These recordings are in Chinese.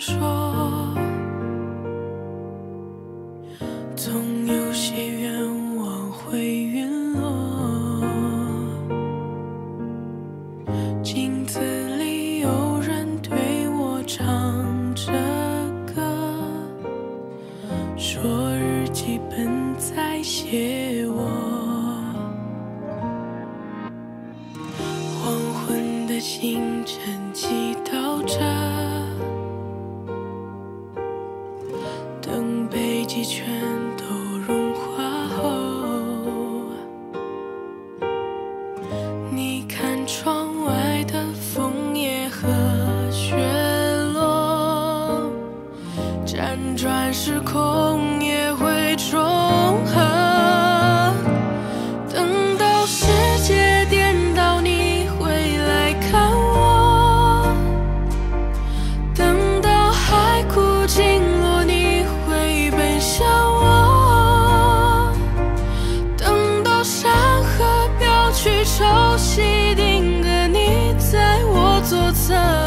说，总有些愿望会陨落。镜子里有人对我唱着歌，说日记本在写我。黄昏的星辰。全都融化后你看窗外的枫叶和雪落辗转时空也会重合。sun.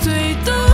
最动